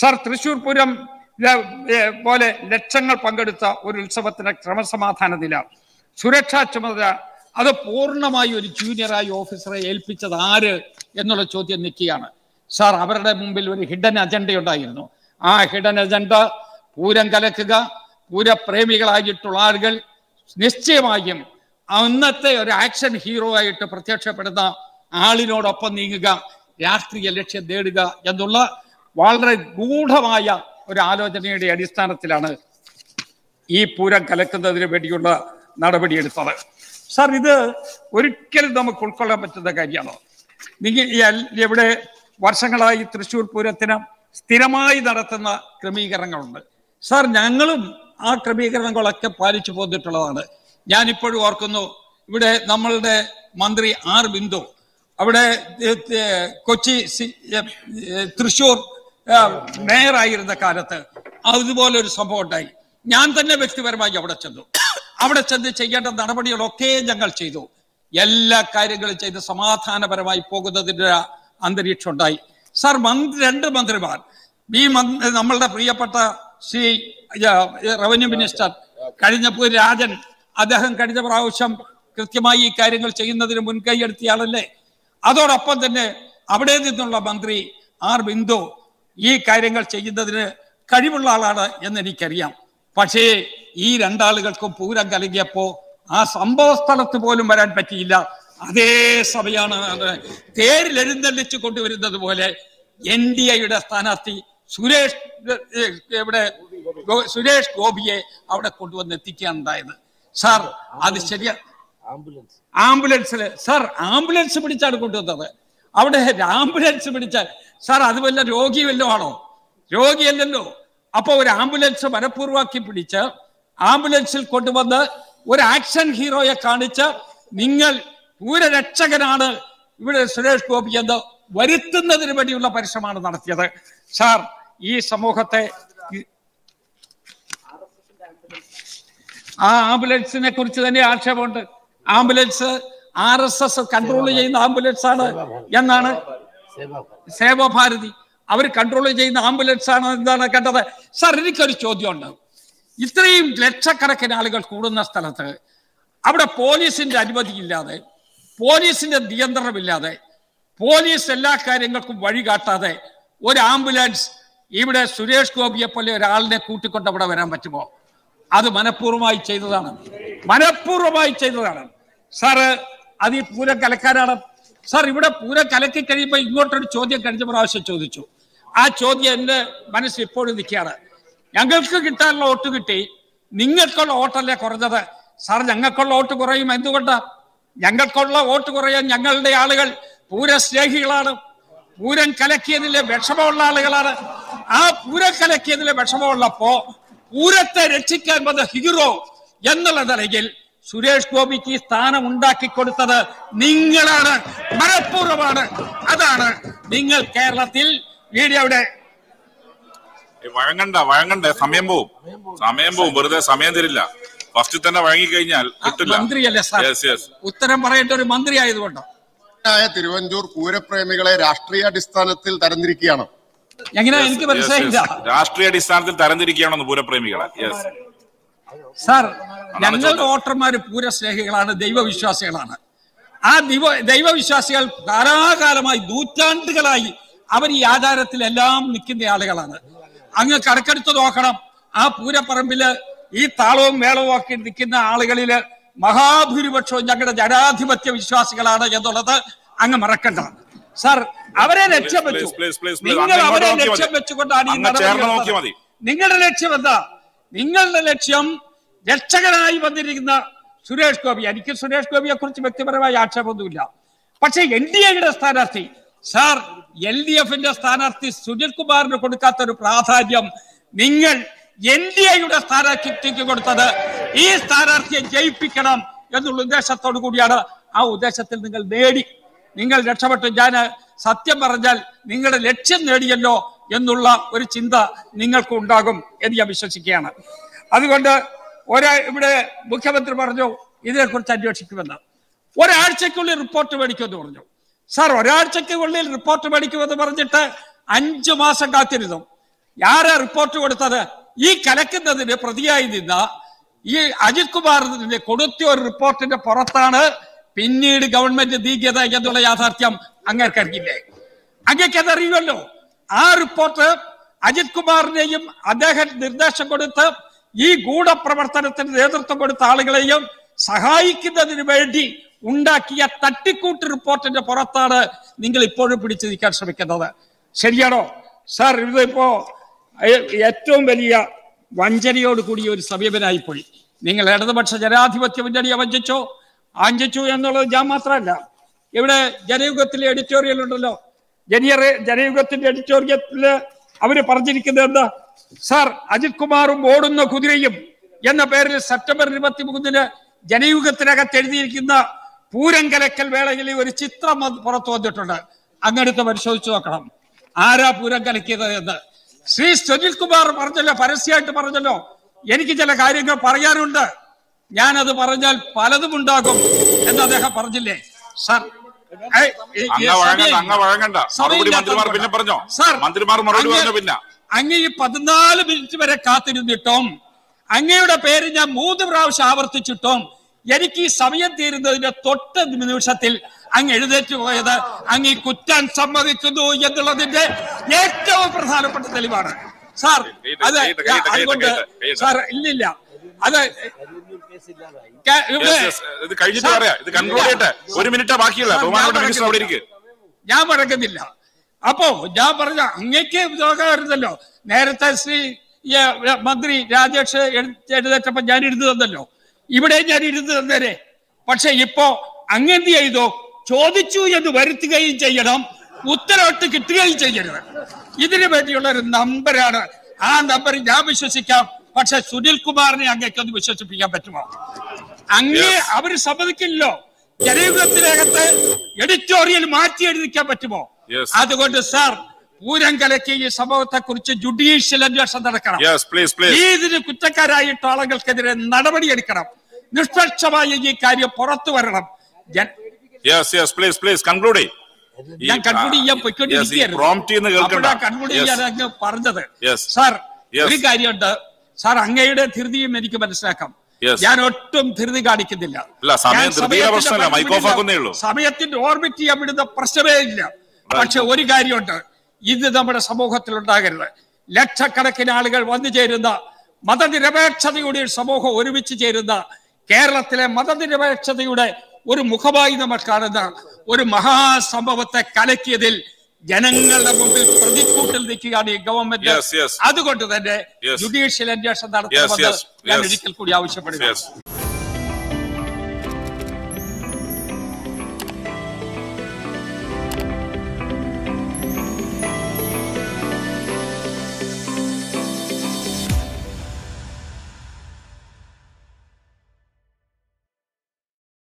Sir Thrissur Pooram പോലെ ലക്ഷങ്ങൾ പങ്കെടുത്ത ഒരു ഉത്സവത്തിന് ക്രമസമാധാന നില. സുരക്ഷാ ചുമതല അത് പൂർണമായി ഒരു ജൂനിയറായി ഓഫീസറെ ഏൽപ്പിച്ചത് ആര് എന്നുള്ള ചോദ്യം നിൽക്കുകയാണ്. സാർ അവരുടെ മുമ്പിൽ ഒരു ഹിഡൻ അജണ്ട ഉണ്ടായിരുന്നു. ആ ഹിഡൻ അജണ്ട പൂരം കലക്കുക പൂരപ്രേമികളായിട്ടുള്ള ആളുകൾ നിശ്ചയമായും അന്നത്തെ ഒരു ആക്ഷൻ ഹീറോ ആയിട്ട് പ്രത്യക്ഷപ്പെടുന്ന ആളിനോടൊപ്പം നീങ്ങുക രാഷ്ട്രീയ ലക്ഷ്യം നേടുക എന്നുള്ള വളരെ ഗൂഢമായ ഒരു ആലോചനയുടെ അടിസ്ഥാനത്തിലാണ് ഈ പൂരം കലക്കുന്നതിന് വേണ്ടിയുള്ള നടപടിയെടുത്തത് സാർ ഇത് ഒരിക്കലും നമുക്ക് ഉൾക്കൊള്ളാൻ പറ്റുന്ന കാര്യമാണോ? നിങ്ങൾ ഇവിടെ വർഷങ്ങളായി തൃശ്ശൂർ പൂരത്തിന് സ്ഥിരമായി നടത്തുന്ന ക്രമീകരണങ്ങളുണ്ട്. സാർ ഞങ്ങളും ആ ക്രമീകരണങ്ങളൊക്കെ പാലിച്ചു പോന്നിട്ടുള്ളതാണ്. ഞാനിപ്പോഴും ഓർക്കുന്നു ഇവിടെ നമ്മളുടെ മന്ത്രി ആർ ബിന്ദു അവിടെ കൊച്ചി തൃശ്ശൂർ മേയറായിരുന്ന കാലത്ത് അതുപോലെ ഒരു സംഭവം ഉണ്ടായി. ഞാൻ തന്നെ വ്യക്തിപരമായി അവിടെ ചെന്നു. അവിടെ ചെന്ന് ചെയ്യേണ്ട നടപടികളൊക്കെ ഞങ്ങൾ ചെയ്തു. എല്ലാ കാര്യങ്ങളും ചെയ്ത് സമാധാനപരമായി പോകുന്നതിന്റെ അന്തരീക്ഷം ഉണ്ടായി. സാർ മന്ത്രി രണ്ട് മന്ത്രിമാർ. ഈ മന്ത്രി നമ്മളുടെ പ്രിയപ്പെട്ട ശ്രീ റവന്യൂ മിനിസ്റ്റർ കഴിഞ്ഞപ്പോൾ രാജൻ അദ്ദേഹം കഴിഞ്ഞ പ്രാവശ്യം കൃത്യമായി ഈ കാര്യങ്ങൾ ചെയ്യുന്നതിന് മുൻകൈ എടുത്തിയാളല്ലേ? അതോടൊപ്പം തന്നെ അവിടെ നിന്നുള്ള മന്ത്രി ആർ ബിന്ദു ഈ കാര്യങ്ങൾ ചെയ്യുന്നതിന് കഴിവുള്ള ആളാണ് എന്ന് എനിക്കറിയാം പക്ഷേ ഈ രണ്ടാളുകൾക്കും പൂരം കലങ്ങിയപ്പോ ആ സംഭവ സ്ഥലത്ത് പോലും വരാൻ പറ്റിയില്ല. അതേ സമയമാണ് അത് തേരിൽ എഴുന്നള്ളിച്ചു കൊണ്ടുവരുന്നത് പോലെ എൻ ഡി എയുടെ സ്ഥാനാർത്ഥി സുരേഷ് ഇവിടെ സുരേഷ് ഗോപിയെ അവിടെ കൊണ്ടുവന്ന് എത്തിക്കുകയുണ്ടായത് സാർ അത് ശരിയാ ആംബുലൻസിൽ സാർ ആംബുലൻസ് പിടിച്ചാണ് കൊണ്ടുവന്നത്. അവിടെ ആംബുലൻസ് പിടിച്ചാൽ സാർ അത് വല്ല രോഗി വല്ലതാണോ രോഗിയല്ലല്ലോ അപ്പൊ ഒരു ആംബുലൻസ് മനഃപൂർവമാക്കി പിടിച്ച് ആംബുലൻസിൽ കൊണ്ടുവന്ന് ഒരു ആക്ഷൻ ഹീറോയെ കാണിച്ച് നിങ്ങൾ പൂരരക്ഷകനാണ് ഇവിടെ സുരേഷ് ഗോപി എന്ന് വരുത്തുന്നതിന് വേണ്ടിയുള്ള പരിശ്രമമാണ് നടത്തിയത്. സാർ ഈ സമൂഹത്തെ ആ ആംബുലൻസിനെ കുറിച്ച് തന്നെ ആക്ഷേപമുണ്ട്. Ambulance R S S control ചെയ്യുന്ന ആംബുലൻസ് ആണ് എന്നാണ് സേവാഭാരതി. അവർ കൺട്രോൾ ചെയ്യുന്ന ആംബുലൻസ് ആണ് എന്താണ് കണ്ടത്? സാർ എനിക്കൊരു ചോദ്യമുണ്ട്. ഇത്രയും ലക്ഷക്കണക്കിന് ആളുകൾ കൂടുന്ന സ്ഥലത്ത് അവിടെ പോലീസിന്റെ അനുമതിയില്ലാതെ പോലീസിന്റെ നിയന്ത്രണമില്ലാതെ പോലീസ് എല്ലാ കാര്യങ്ങൾക്കും വഴി കാട്ടാതെ ഒരു ആംബുലൻസ് ഇവിടെ സുരേഷ് ഗോപിയെ പോലെ ഒരാളിനെ കൂട്ടിക്കൊണ്ട് അവിടെ വരാൻ പറ്റുമോ? അത് മനഃപൂർവമായി ചെയ്തതാണ്. മനഃപൂർവമായി ചെയ്തതാണ്. സാറ് അത് ഈ പൂരം കലക്കാനാണ്. സാർ ഇവിടെ പൂരം കലക്കി കഴിയുമ്പോൾ ഇങ്ങോട്ടൊരു ചോദ്യം കഴിഞ്ഞ പ്രാവശ്യം ചോദിച്ചു. ആ ചോദ്യം എന്റെ മനസ്സിൽ ഇപ്പോഴും നിൽക്കുകയാണ്. ഞങ്ങൾക്ക് കിട്ടാനുള്ള വോട്ട് കിട്ടി. നിങ്ങൾക്കുള്ള വോട്ടല്ലേ കുറഞ്ഞത്? സാർ ഞങ്ങൾക്കുള്ള വോട്ട് കുറയും എന്തുകൊണ്ടാ? ഞങ്ങൾക്കുള്ള വോട്ട് കുറയാൻ ഞങ്ങളുടെ ആളുകൾ പൂരസ്നേഹികളാണ്. പൂരം കലക്കിയതിലെ വിഷമമുള്ള ആളുകളാണ്. ആ പൂരം കലക്കിയതിലെ വിഷമമുള്ളപ്പോ പൂരത്തെ രക്ഷിക്കാൻ വന്ന ഹീറോ എന്നുള്ള നിലയിൽ സുരേഷ് ഗോപിക്ക് ഈ സ്ഥാനം ഉണ്ടാക്കി കൊടുത്തത് നിങ്ങളാണ്. മനഃപൂർവമാണ്. അതാണ് നിങ്ങൾ കേരളത്തിൽ വീഡിയോയുടെ വഴങ്ങണ്ട വഴങ്ങണ്ട. സമയം പോവും. സമയം പോവും. വെറുതെ സമയം തരില്ല. ഫസ്റ്റ് തന്നെ വഴങ്ങിക്കഴിഞ്ഞാൽ കിട്ടില്ല. മന്ത്രിയല്ലേ സാർ? ഉത്തരം പറയേണ്ട ഒരു മന്ത്രി ആയതുകൊണ്ട്? ആയ തിരുവഞ്ചൂർ പൂരപ്രേമികളെ രാഷ്ട്രീയ അടിസ്ഥാനത്തിൽ തരംതിരിക്കുകയാണ്. എങ്ങനെയാ എനിക്ക് മനസ്സിലായില്ല. രാഷ്ട്രീയ അടിസ്ഥാനത്തിൽ തരംതിരിക്കുകയാണെന്ന് പൂരപ്രേമികളെ. യെസ് സാർ ഞങ്ങളുടെ വോട്ടർമാര് പൂരസ്നേഹികളാണ് ദൈവവിശ്വാസികളാണ്. ആ ദൈവ ദൈവവിശ്വാസികൾ ധാരാകാലമായി നൂറ്റാണ്ടുകളായി അവർ ഈ ആചാരത്തിലെല്ലാം നിൽക്കുന്ന ആളുകളാണ്. അങ്ങ് കണക്കെടുത്ത് നോക്കണം. ആ പൂരപ്പറമ്പിൽ ഈ താളവും മേളവും ഒക്കെ നിൽക്കുന്ന ആളുകളിൽ മഹാഭൂരിപക്ഷവും ഞങ്ങളുടെ ജനാധിപത്യ വിശ്വാസികളാണ് എന്നുള്ളത് അങ്ങ് മറക്കണ്ട. സാർ അവരെ ലക്ഷ്യം വെച്ചു. നിങ്ങൾ അവരെ ലക്ഷ്യം വെച്ചുകൊണ്ടാണ് ഈ നടപടി. നിങ്ങളുടെ ലക്ഷ്യം എന്താ? നിങ്ങളുടെ ലക്ഷ്യം രക്ഷകനായി വന്നിരിക്കുന്ന സുരേഷ് ഗോപി. എനിക്ക് സുരേഷ് ഗോപിയെ കുറിച്ച് വ്യക്തിപരമായ ആക്ഷേപമൊന്നുമില്ല. പക്ഷെ എൻ ഡി എയുടെ സ്ഥാനാർത്ഥി സാർ എൽ ഡി എഫിന്റെ സ്ഥാനാർത്ഥി സുനിൽ കുമാറിന് കൊടുക്കാത്ത ഒരു പ്രാധാന്യം നിങ്ങൾ എൻ ഡി എയുടെ സ്ഥാനാർത്ഥിക്ക് കൊടുത്തത് ഈ സ്ഥാനാർത്ഥിയെ ജയിപ്പിക്കണം എന്നുള്ള ഉദ്ദേശത്തോടു കൂടിയാണ്. ആ ഉദ്ദേശത്തിൽ നിങ്ങൾ നേടി. നിങ്ങൾ രക്ഷപ്പെട്ടു. ഞാൻ സത്യം പറഞ്ഞാൽ നിങ്ങളുടെ ലക്ഷ്യം നേടിയല്ലോ. എന്നുള്ള ഒരു ചിന്ത നിങ്ങൾക്ക് ഉണ്ടാകും എന്ന് ഞാൻ വിശ്വസിക്കുകയാണ്. അതുകൊണ്ട് ഒരാ ഇവിടെ മുഖ്യമന്ത്രി പറഞ്ഞു ഇതിനെക്കുറിച്ച് അന്വേഷിക്കുമെന്ന്. ഒരാഴ്ചക്കുള്ളിൽ റിപ്പോർട്ട് മേടിക്കുമെന്ന് പറഞ്ഞു. സാർ ഒരാഴ്ചക്കുള്ളിൽ റിപ്പോർട്ട് മേടിക്കുമെന്ന് പറഞ്ഞിട്ട് അഞ്ചു മാസം കാത്തിരുന്നു. ആരാ റിപ്പോർട്ട് കൊടുത്തത്? ഈ കലക്കുന്നതിന് പ്രതിയായി നിന്ന ഈ അജിത് കുമാറിന് കൊടുത്ത ഒരു റിപ്പോർട്ടിന്റെ പുറത്താണ് പിന്നീട് ഗവൺമെന്റ് നീക്കിയത് എന്നുള്ള യാഥാർത്ഥ്യം അങ്ങേർക്കറിയില്ലേ അങ്ങേക്കതറിയുമല്ലോ. ആ റിപ്പോർട്ട് അജിത് കുമാറിനെയും അദ്ദേഹം നിർദ്ദേശം കൊടുത്ത് ഈ ഗൂഢപ്രവർത്തനത്തിന് നേതൃത്വം കൊടുത്ത ആളുകളെയും സഹായിക്കുന്നതിന് വേണ്ടി ഉണ്ടാക്കിയ തട്ടിക്കൂട്ട് റിപ്പോർട്ടിന്റെ പുറത്താണ് നിങ്ങൾ ഇപ്പോഴും പിടിച്ചു നിൽക്കാൻ ശ്രമിക്കുന്നത്. ശരിയാണോ? സാർ ഇതിപ്പോ ഏറ്റവും വലിയ വഞ്ചനയോട് കൂടിയ ഒരു സമീപനായി പോയി നിങ്ങൾ ഇടതുപക്ഷ ജനാധിപത്യ മുന്നണിയെ വഞ്ചിച്ചോ? ആഞ്ചിച്ചു എന്നുള്ളത് ഞാൻ മാത്രമല്ല. ഇവിടെ ജനയുഗത്തിലെ എഡിറ്റോറിയൽ ഉണ്ടല്ലോ. ജനിയർ ജനയുഗത്തിന്റെ എഡിറ്റോറിയത്തിൽ അവർ പറഞ്ഞിരിക്കുന്നത് എന്താ? സാർ അജിത് കുമാറും ഓടുന്ന കുതിരയും എന്ന പേരിൽ സെപ്റ്റംബർ ഇരുപത്തി മൂന്നിന് ജനയുഗത്തിനകത്ത് എഴുതിയിരിക്കുന്ന പൂരം കലക്കൽ വേളയിൽ ഒരു ചിത്രം പുറത്തു വന്നിട്ടുണ്ട്. അങ്ങടുത്ത് പരിശോധിച്ചു നോക്കണം. ആരാ പൂരം കലക്കിയത് എന്ന്. ശ്രീ സുനിൽ കുമാർ പറഞ്ഞല്ലോ പരസ്യമായിട്ട് പറഞ്ഞല്ലോ. എനിക്ക് ചില കാര്യങ്ങൾ പറയാനുണ്ട്. ഞാൻ അത് പറഞ്ഞാൽ പലതും ഉണ്ടാകും എന്ന് അദ്ദേഹം പറഞ്ഞില്ലേ? സാർ അങ്ങ വഴങ്ങണ്ട അങ്ങ വഴങ്ങണ്ട. മറുപടി മന്ത്രിമാർ പിന്നെ പറഞ്ഞോ? സാർ, മന്ത്രിമാർ മറുപടി പറഞ്ഞോ പിന്നെ? അങ്ങ് ഈ പതിനാല് മിനിറ്റ് വരെ കാത്തിരുന്നിട്ടും അങ്ങയുടെ പേര് ഞാൻ മൂന്ന് പ്രാവശ്യം ആവർത്തിച്ചിട്ടും എനിക്ക് ഈ സമയം തീരുന്നതിന്റെ തൊട്ട് നിമിഷത്തിൽ അങ്ങ് എഴുന്നേറ്റ് പോയത് അങ്ങ് ഈ കുറ്റാൻ സമ്മതിക്കുന്നു എന്നുള്ളതിന്റെ ഏറ്റവും പ്രധാനപ്പെട്ട തെളിവാണ്. സാർ അത് അതുകൊണ്ട്. സാർ ഇല്ലില്ല. അത് ഇത് കഴിഞ്ഞിട്ട് പറയാം. ഇത് കൺക്ലൂഡ് ചെയ്യട്ടെ. ഒരു മിനിറ്റ് ബാക്കിയുള്ള. ബഹുമാനപ്പെട്ട ഞാൻ മിനിസ്റ്റർ അവിടെ ഇരിക്കും. ഞാൻ മടങ്ങുന്നില്ല അപ്പോ ഞാൻ പറഞ്ഞ അങ്ങേക്ക് നോക്കാറുണ്ടല്ലോ നേരത്തെ ശ്രീ മന്ത്രി രാജേഷ് എഴുതേറ്റപ്പോ എഴുന്നേറ്റപ്പോ ഞാൻ ഇരുന്ന് തന്നല്ലോ. ഇവിടെ ഞാൻ ഇരുന്ന് തന്നേരെ. പക്ഷെ ഇപ്പോ അങ്ങെന്ത് ചെയ്തോ? ചോദിച്ചു എന്ന് വരുത്തുകയും ചെയ്യണം. ഉത്തരവിട്ട് കിട്ടുകയും ചെയ്യരുത്. ഇതിനു വേണ്ടിയുള്ള ഒരു നമ്പരാണ് ആ നമ്പർ ഞാൻ വിശ്വസിക്കാം. പക്ഷെ സുനിൽ കുമാറിനെ അങ്ങേക്ക് അങ്ങേക്കൊന്ന് വിശ്വസിപ്പിക്കാൻ പറ്റുമോ? അങ്ങേ. അവർ സമ്മതിക്കില്ലല്ലോ. ജനയുഗത്തിനകത്ത് എഡിറ്റോറിയൽ മാറ്റി എഴുതിക്കാൻ പറ്റുമോ? അതുകൊണ്ട് സാർ പൂരം കലക്കി ഈ സംഭവത്തെ കുറിച്ച് ജുഡീഷ്യൽ അന്വേഷണം നടക്കണം. ഇതിന് കുറ്റക്കാരായിട്ട് ആളുകൾക്കെതിരെ നടപടി എടുക്കണം. നിഷ്പക്ഷമായി ഈ കാര്യം പുറത്തു വരണം. ഞാൻ കൺക്ലൂഡ് ചെയ്യാൻ പൊയ്ക്കൊണ്ടിരിക്കുകയായിരുന്നു. കൺക്ലൂഡ് ചെയ്യാൻ അങ്ങ് പറഞ്ഞത്. സാർ. ഒരു കാര്യമുണ്ട്. സാർ അങ്ങയുടെ ധൃതിയും എനിക്ക് മനസ്സിലാക്കാം. ഞാൻ ഒട്ടും ധൃതി കാണിക്കുന്നില്ല. സമയത്തിന്റെ ഓർബിറ്റ് ചെയ്യാൻ വിടുന്ന പ്രശ്നമേ ഇല്ല. പക്ഷെ ഒരു കാര്യമുണ്ട്. ഇത് നമ്മുടെ സമൂഹത്തിൽ ഉണ്ടാകരുത് ലക്ഷക്കണക്കിന് ആളുകൾ വന്നു ചേരുന്ന മതനിരപേക്ഷതയുടെ ഒരു സമൂഹം ഒരുമിച്ച് ചേരുന്ന കേരളത്തിലെ മതനിരപേക്ഷതയുടെ ഒരു മുഖമായി നമ്മൾ കാണുന്ന ഒരു മഹാസംഭവത്തെ കലക്കിയതിൽ ജനങ്ങളുടെ മുമ്പിൽ പ്രതിക്കൂട്ടിൽ നിൽക്കുകയാണ് ഈ ഗവൺമെന്റ്. അതുകൊണ്ട് തന്നെ. ജുഡീഷ്യൽ അന്വേഷണം നടത്തണമെന്ന് ഞാൻ ഒരിക്കൽ കൂടി ആവശ്യപ്പെടുന്നു.